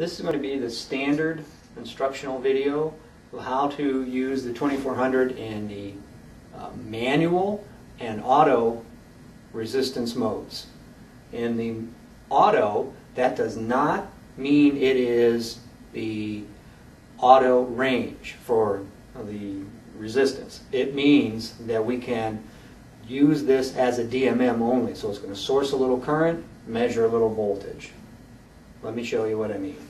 This is going to be the standard instructional video of how to use the 2400 in the uh, manual and auto resistance modes. In the auto, that does not mean it is the auto range for the resistance. It means that we can use this as a DMM only. So it's going to source a little current, measure a little voltage. Let me show you what I mean.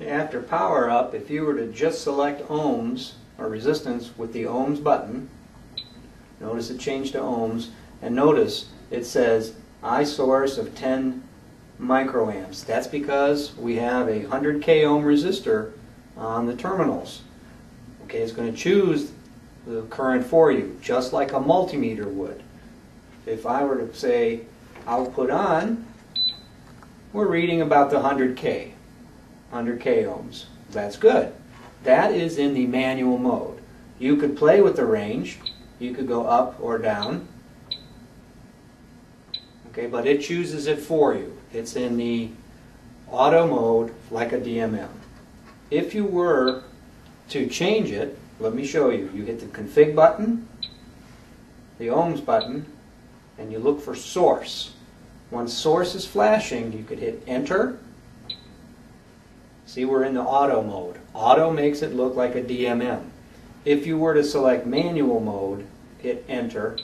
After power up, if you were to just select ohms or resistance with the ohms button, notice it changed to ohms, and notice it says I source of 10 microamps. That's because we have a 100 k ohm resistor on the terminals. Okay, it's going to choose the current for you, just like a multimeter would. If I were to say output on, we're reading about the 100K, 100K ohms. That's good. That is in the manual mode. You could play with the range. You could go up or down. Okay, but it chooses it for you. It's in the auto mode like a DMM. If you were to change it, let me show you. You hit the config button, the ohms button, and you look for source. Once source is flashing, you could hit enter. See, we're in the auto mode. Auto makes it look like a DMM. If you were to select manual mode, hit enter,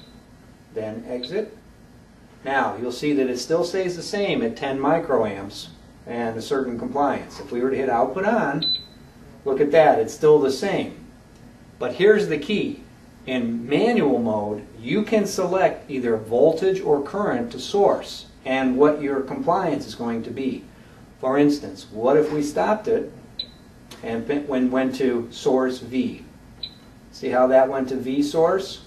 then exit. Now, you'll see that it still stays the same at 10 microamps and a certain compliance. If we were to hit output on, look at that, it's still the same. But here's the key. In manual mode, you can select either voltage or current to source and what your compliance is going to be. For instance, what if we stopped it and went to source V? See how that went to V source?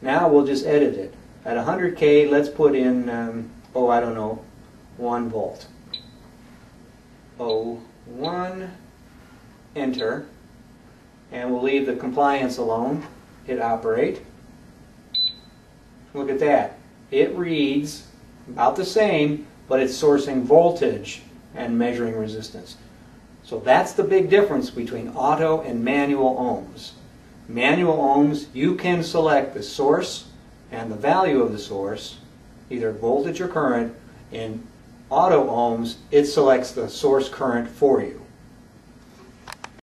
Now we'll just edit it. At 100K, let's put in, um, oh, I don't know, 1 volt. Oh, 1, enter, and we'll leave the compliance alone. Hit operate. Look at that. It reads about the same, but it's sourcing voltage and measuring resistance. So that's the big difference between auto and manual ohms. Manual ohms, you can select the source and the value of the source, either voltage or current. In auto ohms, it selects the source current for you.